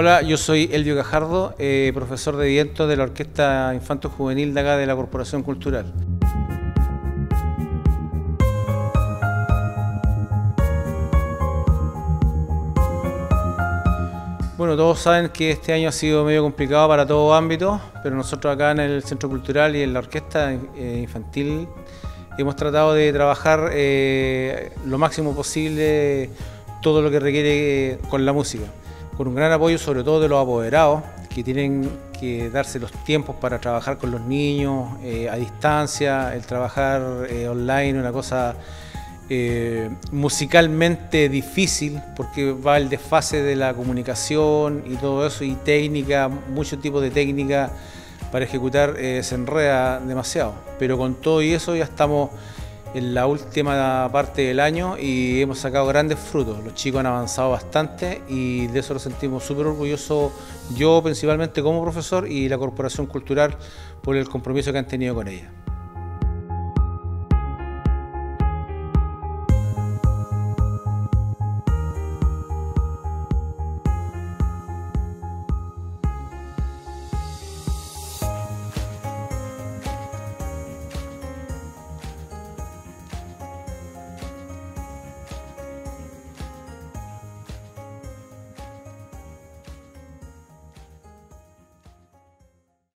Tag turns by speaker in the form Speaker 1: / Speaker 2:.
Speaker 1: Hola, yo soy Elvio Gajardo, eh, profesor de viento de la Orquesta Infanto Juvenil de acá de la Corporación Cultural. Bueno, todos saben que este año ha sido medio complicado para todo ámbito, pero nosotros acá en el Centro Cultural y en la Orquesta eh, Infantil hemos tratado de trabajar eh, lo máximo posible todo lo que requiere con la música con un gran apoyo sobre todo de los apoderados, que tienen que darse los tiempos para trabajar con los niños eh, a distancia, el trabajar eh, online, una cosa eh, musicalmente difícil, porque va el desfase de la comunicación y todo eso, y técnica, muchos tipos de técnica para ejecutar se enreda demasiado. Pero con todo y eso ya estamos en la última parte del año y hemos sacado grandes frutos. Los chicos han avanzado bastante y de eso nos sentimos súper orgullosos, yo principalmente como profesor y la Corporación Cultural por el compromiso que han tenido con ella.